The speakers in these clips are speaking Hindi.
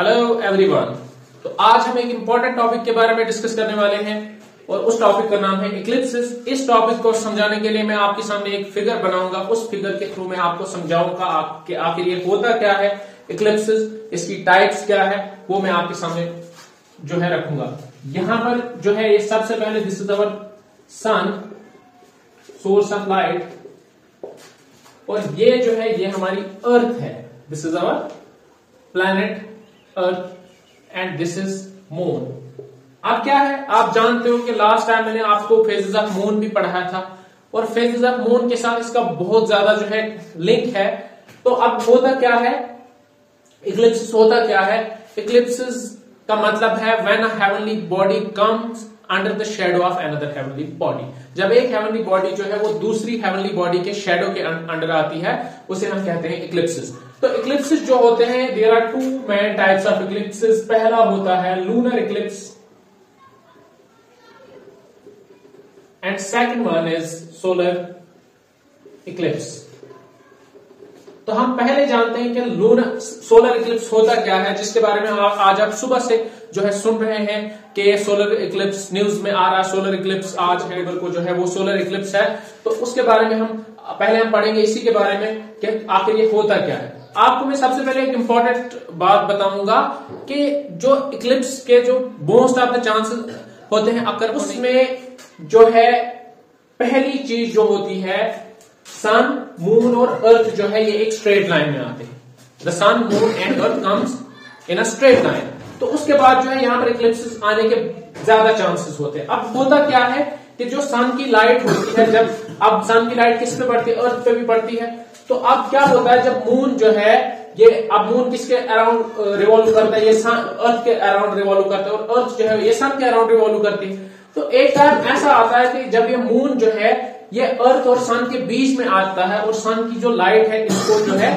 हेलो एवरीवन तो आज हम एक इंपॉर्टेंट टॉपिक के बारे में डिस्कस करने वाले हैं और उस टॉपिक का नाम है इक्लिप्सिस इस टॉपिक को समझाने के लिए मैं आपके सामने एक फिगर बनाऊँगा। उस फिगर के थ्रू मैं आपको समझाऊँगा आपके आखिर ये होता क्या है इक्लिप्सिस इसकी टाइप्स क्या है, वो मैं आपके सामने जो है रखूँगा। यहाँ पर जो है ये सबसे पहले this is our sun source of light और ये जो है, ये हमारी अर्थ है। This is our planet earth and this is moon अब क्या है? आप जानते हो कि लास्ट टाइम मैंने आपको फेजेस ऑफ़ मून भी पढ़ाया था, और फेजेस ऑफ़ मून के साथ इसका बहुत ज़्यादा जो है लिंक है। तो अब होता क्या है? इक्लिप्सिस होता क्या है? इक्लिप्सिस का मतलब है when heavenly body comes under the shadow of another heavenly body जब एक हेवनली बॉडी जो है, वो दूसरी हेवनली बॉडी के शेडो के अंडर आती है, उसे हम कहते हैं इक्लिप्सिस तो इक्लिप्सिस जो होते हैं there are two main types of eclipses पहला होता है lunar eclipse and second one is solar eclipse तो हम पहले जानते हैं कि लूनर सोलर इक्लिप्स होता क्या है, जिसके बारे में आज आप सुबह से जो है सुन रहे हैं कि सोलर इक्लिप्स न्यूज़ में आ रहा, सोलर इक्लिप्स आज है को जो है वो सोलर इक्लिप्स है। तो उसके बारे में हम, पहले हम पढ़ेंगे इसी के बारे में कि आखिर ये होता क्या है। आपको मैं सबसे पहले एक इंपॉर्टेंट बात बताऊँगा कि जो इक्लिप्स के जो मोस्ट ऑफ़ द चांसेस होते हैं, अगर उसमें जो है पहली चीज़ जो होती है सन मून और अर्थ जो है, ये एक स्ट्रेट लाइन में आते हैं। The sun moon and earth comes in a straight line तो उसके बाद जो है, यहाँ पर इक्लिप्स आने के ज़्यादा चांसेस होते हैं। अब होता क्या है कि जो सन की लाइट होती है, जब, अब सन की लाइट किस पे पड़ती है? अर्थ पे भी पड़ती है। तो अब क्या होता है, जब मून जो है, ये, अब मून किसके अराउंड रिवॉल्व करता है? ये सन अर्थ के अराउंड रिवॉल्व करता है। और अर्थ जो है, ये सन के अराउंड रिवॉल्व करती है। तो एक टाइम ऐसा आता है कि जब ये मून जो है ये अर्थ और सन के बीच में आता है और सन की जो लाइट है, इसको जो है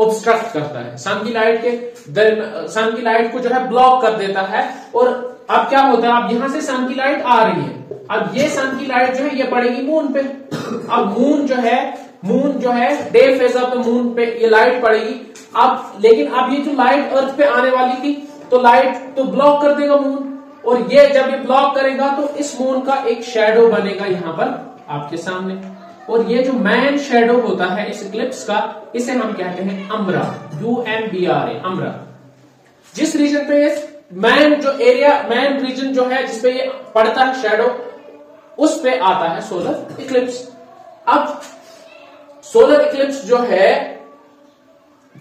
ऑब्स्ट्रक्ट करता है। सन की लाइट के सन की लाइट को जो है ब्लॉक कर देता है। और अब क्या होता है? अब यहाँ से सन की लाइट आ रही है। अब ये सन की लाइट जो है, ये पड़ेगी मून पे। अब मून जो है मून जो है the phase of the moon पे ये लाइट पड़ेगी। अब, लेकिन अब ये जो लाइट अर्थ पे आने वाली थी तो लाइट तो ब्लॉक कर देगा मून और ये जब ये ब्लॉक करेगा तो इस मून का एक शेडो बनेगा यहाँ पर। आपके सामने। और ये जो मैन शेडो होता है इस इक्लिप्स का, इसे हम कहते हैं umbra. U M B R A umbra. जिस रीजन पे मैन जो एरिया मैन रीजन जो है जिसपे ये पड़ता है शेडो उस पे आता है सोलर इक्लिप्स अब सोलर इक्लिप्स जो है,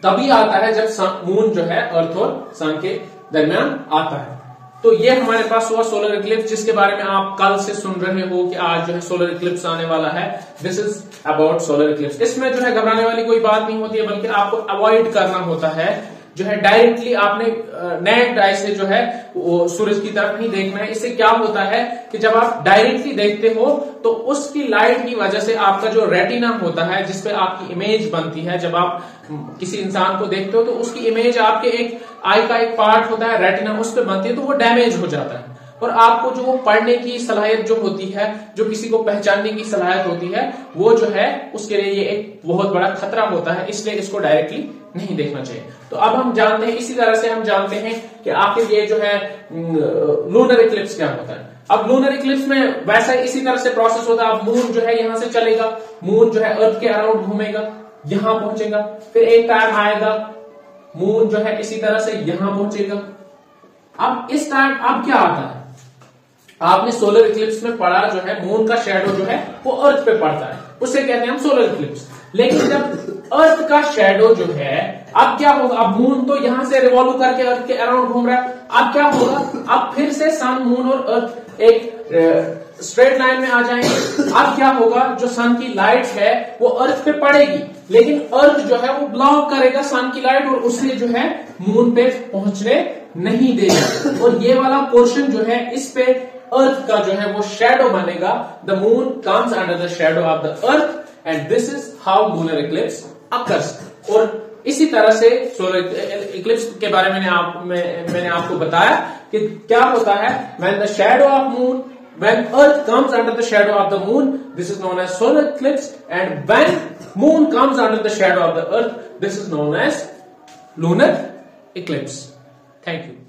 तभी आता है जब मून जो है अर्थ और सन के दरमियान आता है। तो ये हमारे पास हुआ सोलर इक्लिप्स जिसके बारे में आप कल से सुन रहे हो कि आज जो है सोलर इक्लिप्स आने वाला है। This is about solar eclipse इसमें जो है घबराने वाली कोई बात नहीं होती है, बल्कि आपको अवॉइड करना होता है। जो है डायरेक्टली आपने नेट आई से जो है वो सूरज की तरफ़ नहीं देखना है। इससे क्या होता है कि जब आप डायरेक्टली देखते हो तो उसकी लाइट की वजह से आपका जो रेटिना होता है जिसपे आपकी इमेज बनती है, जब आप किसी इंसान को देखते हो तो उसकी इमेज आपके एक आई का एक पार्ट होता है रेटिना उस पर बनती है तो वो डैमेज हो जाता है। और आपको जो पढ़ने की सलाहियत जो होती है, जो किसी को पहचानने की सलाहियत होती है, वो जो है, उसके लिए ये एक बहुत बड़ा खतरा होता है, इसलिए इसको डायरेक्टली नहीं देखना चाहिए। तो अब हम जानते हैं, इसी तरह से हम जानते हैं कि आखिर ये जो है लूनर इक्लिप्स क्या होता है। अब लूनर इक्लिप्स में वैसा इसी तरह से प्रोसेस होता है, अब मून जो है यहाँ से चलेगा मून जो है अर्थ के अराउंड घूमेगा, यहाँ पहुंचेगा, फिर एक टाइम आएगा मून जो है इसी तरह से यहाँ पहुंचेगा। अब इस टाइम अब क्या आता है? आपने सोलर इक्लिप्स में पढ़ा जो है मून का शेडो जो है, वो अर्थ पे पड़ता है। उसे कहते हैं हम सोलर इक्लिप्स लेकिन जब अर्थ का शेडो जो है, अब क्या होगा? अब मून तो यहाँ से रिवॉल्व करके अर्थ के अराउंड घूम रहा है। अब क्या होगा? अब फिर से सन मून और अर्थ एक स्ट्रेट लाइन में आ जाएँगे। अब क्या होगा? जो सन की लाइट है, वो अर्थ पे पड़ेगी। लेकिन अर्थ जो है, वो ब्लॉक करेगा सन की लाइट और उसे जो है मून पे पहुँचने नहीं देगा। और ये वाला पोर्शन जो है, इस पे अर्थ का जो है वो शेडो बनेगा. The moon comes under the shadow of the earth and this is how lunar eclipse occurs और इसी तरह से सोलर इक्लिप्स के बारे में आप, मैं, मैंने आपको बताया कि क्या होता है? When the shadow of moon when earth comes under the shadow of the moon this is known as solar eclipse and when moon comes under the shadow of the earth this is known as lunar eclipse thank you